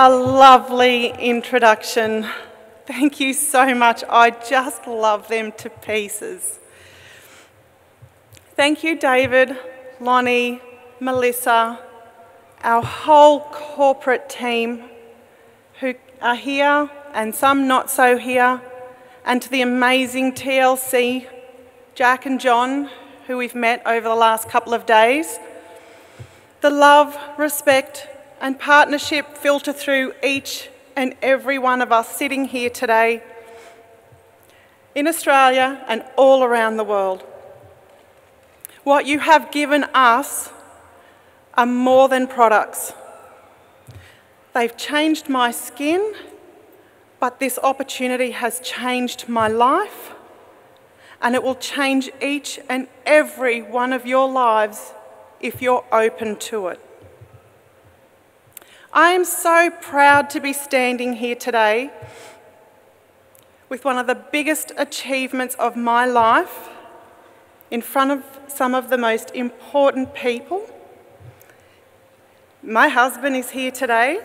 a lovely introduction. Thank you so much. I just love them to pieces. Thank you, David, Lonnie, Melissa, our whole corporate team who are here and some not so here, and to the amazing TLC, Jack and John, who we've met over the last couple of days. The love, respect, and partnership filter through each and every one of us sitting here today in Australia and all around the world. What you have given us are more than products. They've changed my skin, but this opportunity has changed my life, and it will change each and every one of your lives if you're open to it. I am so proud to be standing here today with one of the biggest achievements of my life in front of some of the most important people. My husband is here today.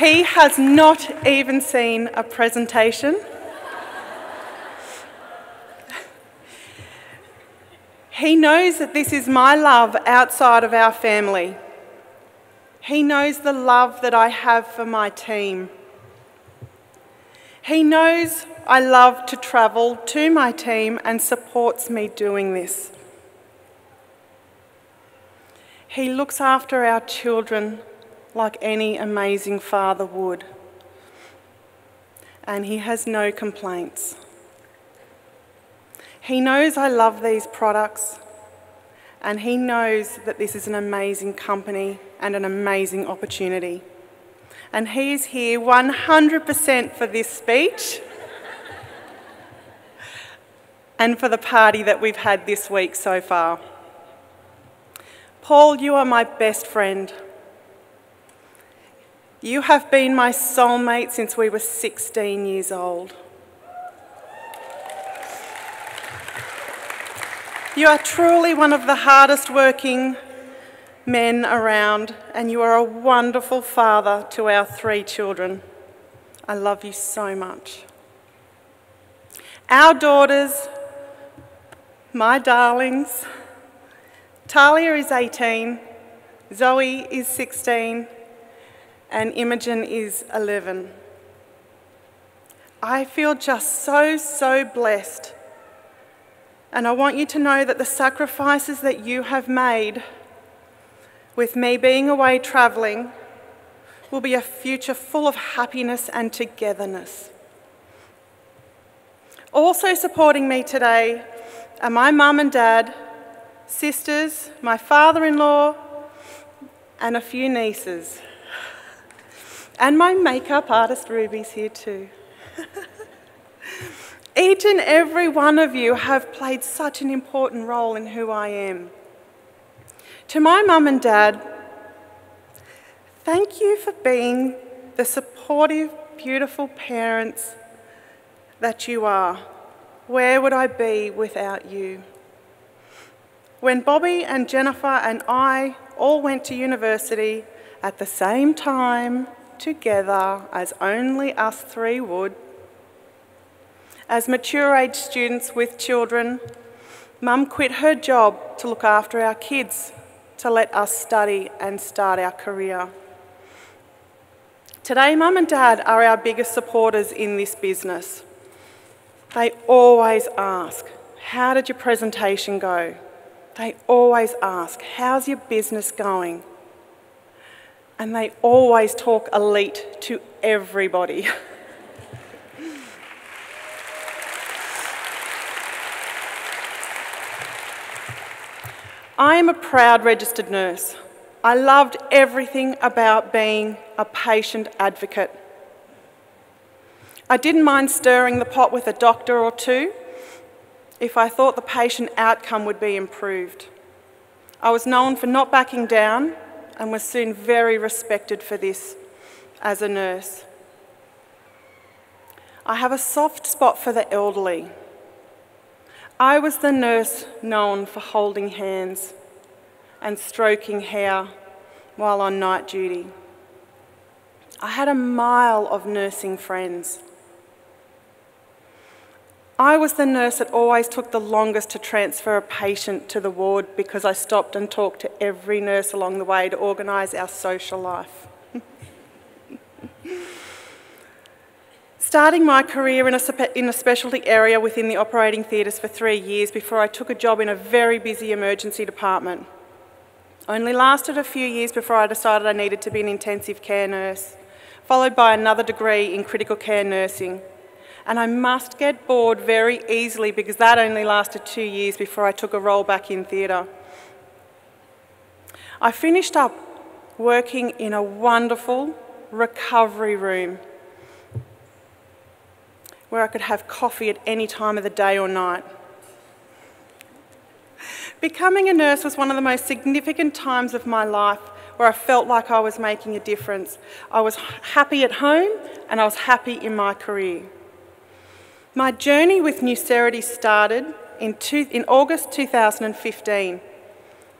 He has not even seen a presentation. He knows that this is my love outside of our family. He knows the love that I have for my team. He knows I love to travel to my team and supports me doing this. He looks after our children like any amazing father would. And he has no complaints. He knows I love these products, and He knows that this is an amazing company and an amazing opportunity. And He is here 100% for this speech and for the party that we've had this week so far. Paul, you are my best friend. You have been my soulmate since we were 16 years old. You are truly one of the hardest working men around, and you are a wonderful father to our three children. I love you so much. Our daughters, my darlings, Talia is 18, Zoe is 16, and Imogen is 11. I feel just so, so blessed and I want you to know that the sacrifices that you have made with me being away travelling will be a future full of happiness and togetherness. Also supporting me today are my mum and dad, sisters, my father in law, and a few nieces. And my makeup artist Ruby's here too. Each and every one of you have played such an important role in who I am. To my mum and dad, thank you for being the supportive, beautiful parents that you are. Where would I be without you? When Bobby and Jennifer and I all went to university at the same time, together, as only us three would, as mature age students with children, Mum quit her job to look after our kids, to let us study and start our career. Today, Mum and Dad are our biggest supporters in this business. They always ask, How did your presentation go? They always ask, How's your business going? And they always talk elite to everybody. I am a proud registered nurse. I loved everything about being a patient advocate. I didn't mind stirring the pot with a doctor or two if I thought the patient outcome would be improved. I was known for not backing down and was soon very respected for this as a nurse. I have a soft spot for the elderly. I was the nurse known for holding hands. and stroking hair while on night duty. I had a mile of nursing friends. I was the nurse that always took the longest to transfer a patient to the ward because I stopped and talked to every nurse along the way to organise our social life. Starting my career in a, in a specialty area within the operating theatres for three years before I took a job in a very busy emergency department. Only lasted a few years before I decided I needed to be an intensive care nurse, followed by another degree in critical care nursing and I must get bored very easily because that only lasted two years before I took a role back in theatre. I finished up working in a wonderful recovery room where I could have coffee at any time of the day or night. Becoming a nurse was one of the most significant times of my life where I felt like I was making a difference. I was happy at home and I was happy in my career. My journey with Nucerity started in, two, in August 2015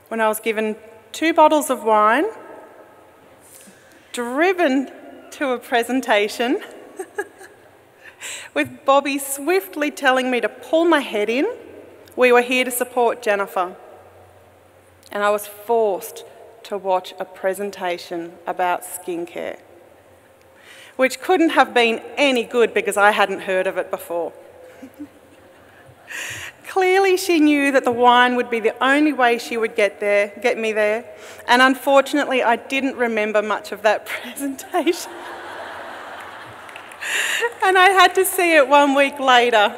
when I was given two bottles of wine, driven to a presentation, with Bobby swiftly telling me to pull my head in. We were here to support Jennifer. And I was forced to watch a presentation about skincare which couldn't have been any good because I hadn't heard of it before. Clearly, she knew that the wine would be the only way she would get there, get me there, and unfortunately, I didn't remember much of that presentation. And I had to see it one week later,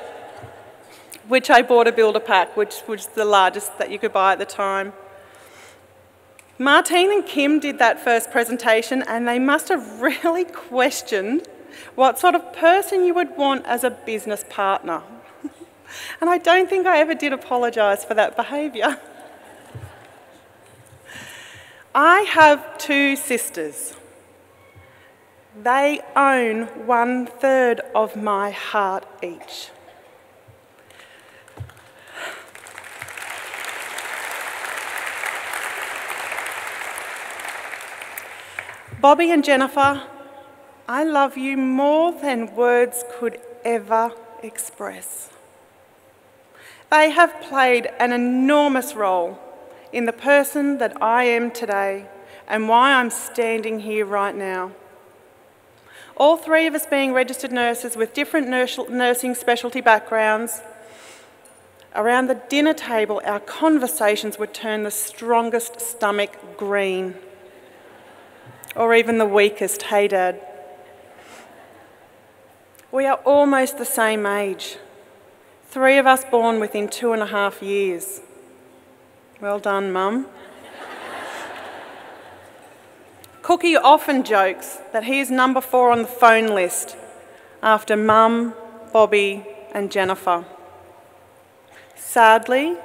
which I bought a builder pack, which was the largest that you could buy at the time. Martine and Kim did that first presentation and they must have really questioned what sort of person you would want as a business partner. and I don't think I ever did apologise for that behaviour. I have two sisters. They own one third of my heart each. Bobby and Jennifer, I love you more than words could ever express. They have played an enormous role in the person that I am today and why I'm standing here right now. All three of us being registered nurses with different nursing specialty backgrounds, around the dinner table, our conversations would turn the strongest stomach green or even the weakest, hey dad. We are almost the same age. Three of us born within two and a half years. Well done, Mum. Cookie often jokes that he is number four on the phone list after Mum, Bobby, and Jennifer. Sadly,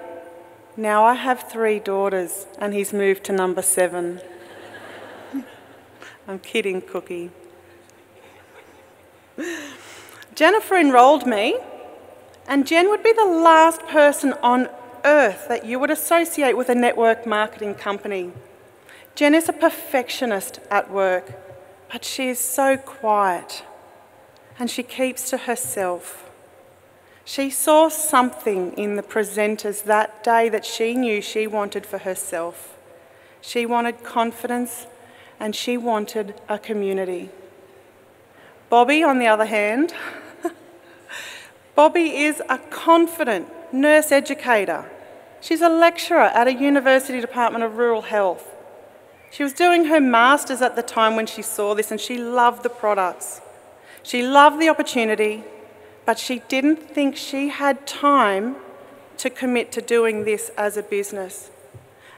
now I have three daughters and he's moved to number seven. I'm kidding, Cookie. Jennifer enrolled me, and Jen would be the last person on earth that you would associate with a network marketing company. Jen is a perfectionist at work, but she is so quiet and she keeps to herself. She saw something in the presenters that day that she knew she wanted for herself. She wanted confidence and she wanted a community. Bobby, on the other hand, Bobby is a confident nurse educator. She's a lecturer at a University Department of Rural Health. She was doing her master's at the time when she saw this and she loved the products. She loved the opportunity, but she didn't think she had time to commit to doing this as a business.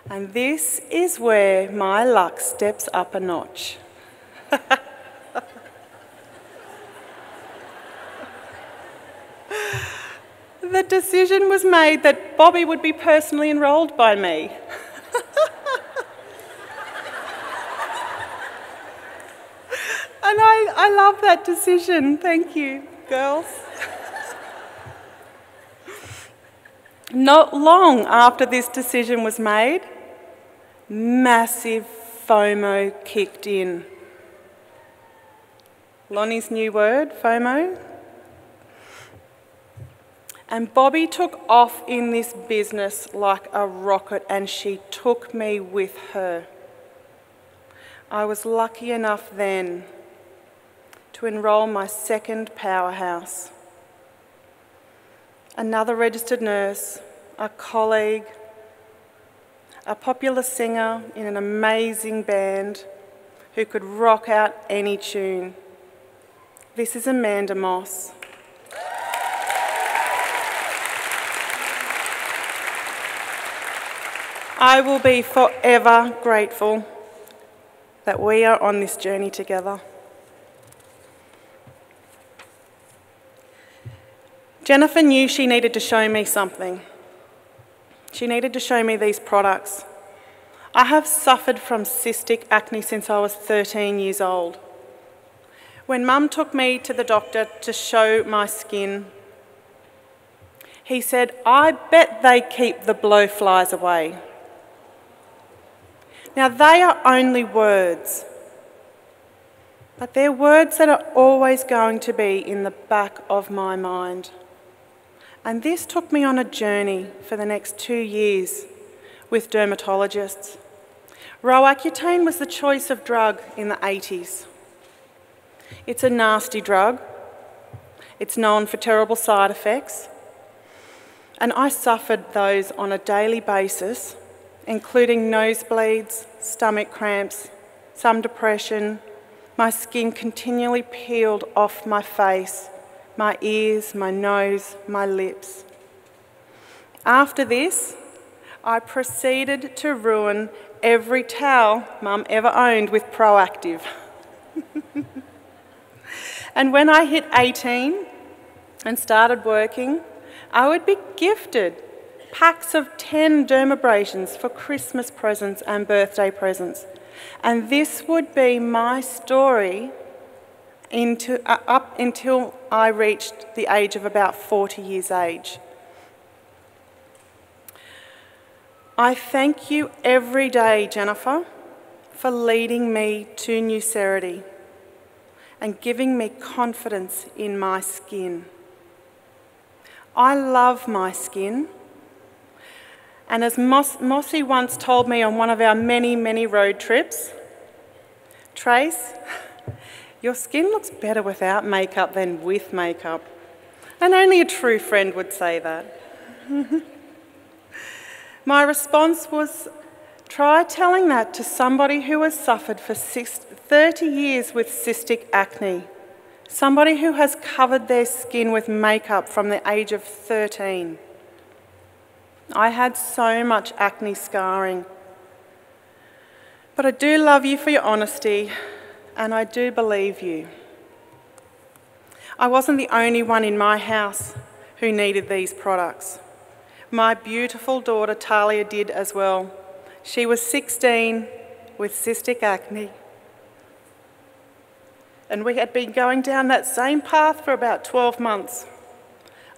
And this is where my luck steps up a notch. the decision was made that Bobby would be personally enrolled by me. I, I love that decision. Thank you, girls. Not long after this decision was made, massive FOMO kicked in. Lonnie's new word, FOMO. And Bobby took off in this business like a rocket, and she took me with her. I was lucky enough then to enrol my second powerhouse. Another registered nurse, a colleague, a popular singer in an amazing band who could rock out any tune. This is Amanda Moss. I will be forever grateful that we are on this journey together. Jennifer knew she needed to show me something. She needed to show me these products. I have suffered from cystic acne since I was 13 years old. When Mum took me to the doctor to show my skin, he said, I bet they keep the blowflies away. Now, they are only words, but they're words that are always going to be in the back of my mind. And this took me on a journey for the next two years with dermatologists. Roaccutane was the choice of drug in the 80s. It's a nasty drug. It's known for terrible side effects. And I suffered those on a daily basis including nosebleeds, stomach cramps, some depression. My skin continually peeled off my face, my ears, my nose, my lips. After this, I proceeded to ruin every towel Mum ever owned with Proactiv. and when I hit 18 and started working, I would be gifted packs of 10 dermabrasions for Christmas presents and birthday presents. And this would be my story into, uh, up until I reached the age of about 40 years age. I thank you every day, Jennifer, for leading me to Nucerity and giving me confidence in my skin. I love my skin and as Moss, Mossy once told me on one of our many, many road trips, Trace, your skin looks better without makeup than with makeup. And only a true friend would say that. My response was try telling that to somebody who has suffered for 30 years with cystic acne, somebody who has covered their skin with makeup from the age of 13. I had so much acne scarring. But I do love you for your honesty, and I do believe you. I wasn't the only one in my house who needed these products. My beautiful daughter Talia did as well. She was 16 with cystic acne. And we had been going down that same path for about 12 months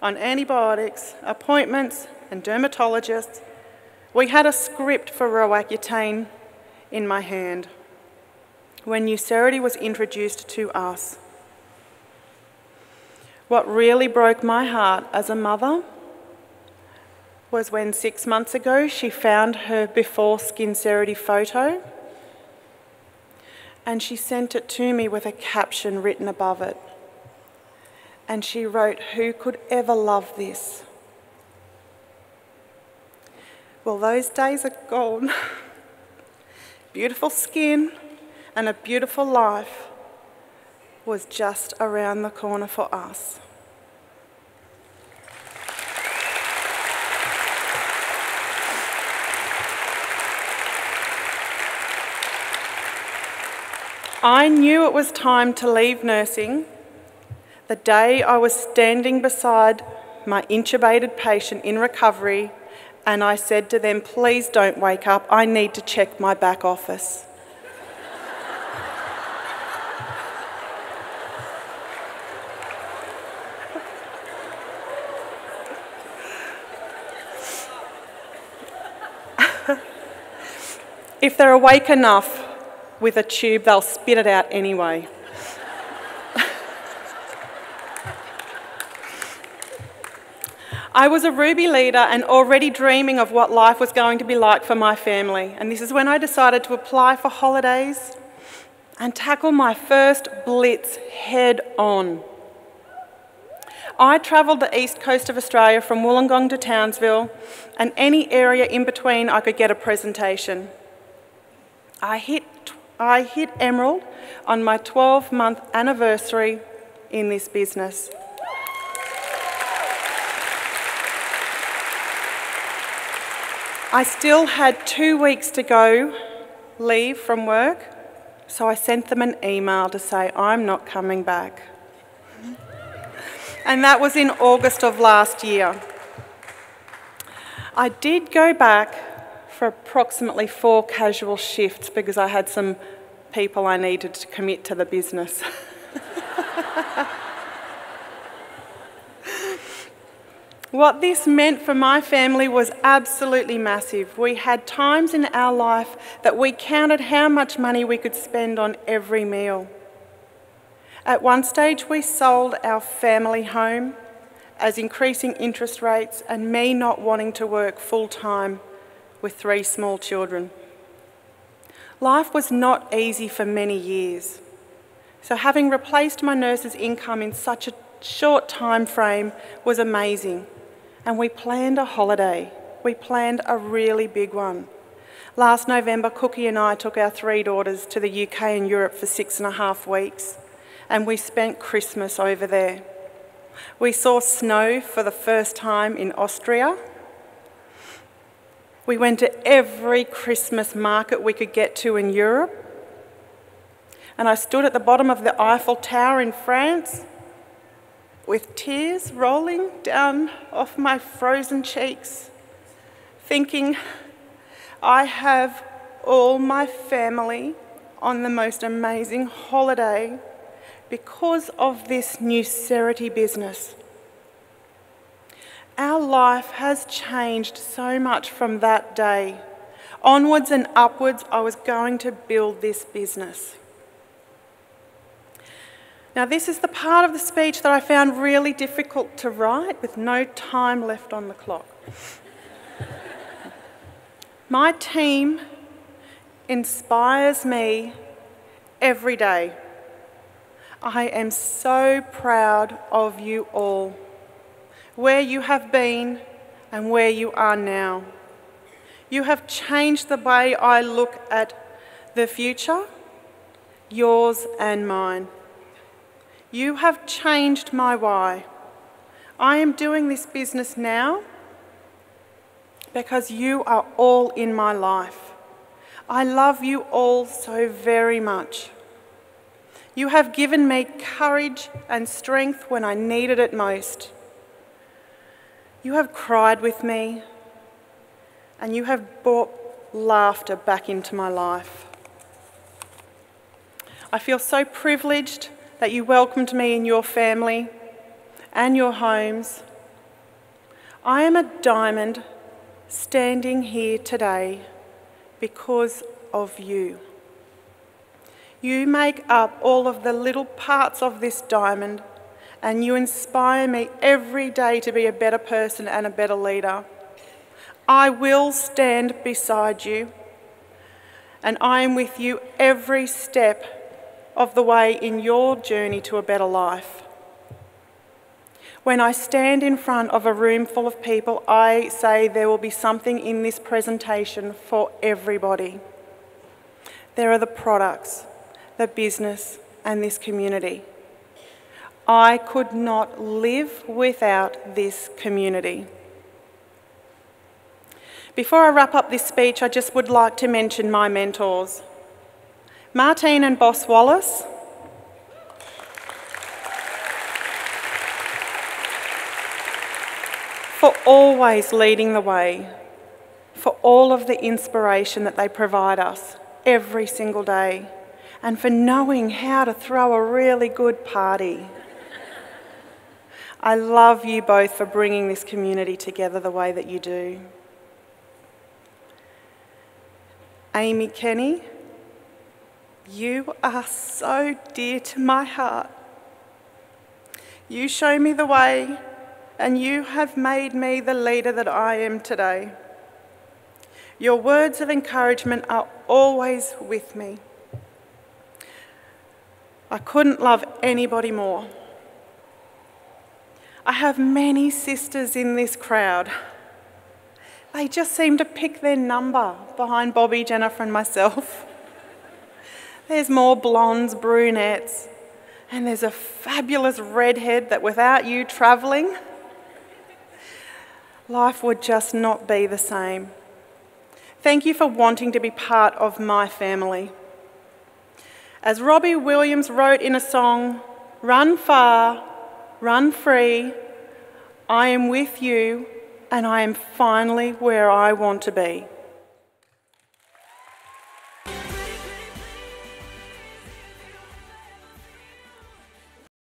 on antibiotics, appointments, and dermatologists, we had a script for Roaccutane in my hand when Nucerity was introduced to us. What really broke my heart as a mother was when six months ago she found her before Skincerity photo and she sent it to me with a caption written above it. And she wrote, Who could ever love this? Well, those days are gone. beautiful skin and a beautiful life was just around the corner for us. I knew it was time to leave nursing the day I was standing beside my intubated patient in recovery and I said to them, please don't wake up, I need to check my back office. If they're awake enough with a tube, they'll spit it out anyway. I was a Ruby leader and already dreaming of what life was going to be like for my family. And this is when I decided to apply for holidays and tackle my first blitz head on. I travelled the east coast of Australia from Wollongong to Townsville and any area in between I could get a presentation. I hit, I hit Emerald on my 12 month anniversary in this business. I still had two weeks to go leave from work, so I sent them an email to say, I'm not coming back. And that was in August of last year. I did go back for approximately four casual shifts because I had some people I needed to commit to the business. What this meant for my family was absolutely massive. We had times in our life that we counted how much money we could spend on every meal. At one stage, we sold our family home as increasing interest rates and me not wanting to work full time with three small children. Life was not easy for many years. So having replaced my nurse's income in such a short time frame was amazing and we planned a holiday. We planned a really big one. Last November, Cookie and I took our three daughters to the UK and Europe for six and a half weeks, and we spent Christmas over there. We saw snow for the first time in Austria. We went to every Christmas market we could get to in Europe. And I stood at the bottom of the Eiffel Tower in France with tears rolling down off my frozen cheeks, thinking, I have all my family on the most amazing holiday because of this Nucerity business. Our life has changed so much from that day. Onwards and upwards, I was going to build this business. Now, this is the part of the speech that I found really difficult to write with no time left on the clock. My team inspires me every day. I am so proud of you all, where you have been and where you are now. You have changed the way I look at the future, yours and mine. You have changed my why. I am doing this business now because you are all in my life. I love you all so very much. You have given me courage and strength when I needed it most. You have cried with me and you have brought laughter back into my life. I feel so privileged that you welcomed me in your family and your homes. I am a diamond standing here today because of you. You make up all of the little parts of this diamond, and you inspire me every day to be a better person and a better leader. I will stand beside you, and I am with you every step of the way in your journey to a better life. When I stand in front of a room full of people, I say there will be something in this presentation for everybody. There are the products, the business, and this community. I could not live without this community. Before I wrap up this speech, I just would like to mention my mentors. Martine and Boss Wallace. For always leading the way, for all of the inspiration that they provide us every single day, and for knowing how to throw a really good party. I love you both for bringing this community together the way that you do. Amy Kenny, you are so dear to my heart. You show me the way, and you have made me the leader that I am today. Your words of encouragement are always with me. I couldn't love anybody more. I have many sisters in this crowd. They just seem to pick their number behind Bobby, Jennifer, and myself. There's more blondes, brunettes, and there's a fabulous redhead that without you travelling, life would just not be the same. Thank you for wanting to be part of my family. As Robbie Williams wrote in a song, Run far, run free, I am with you, and I am finally where I want to be.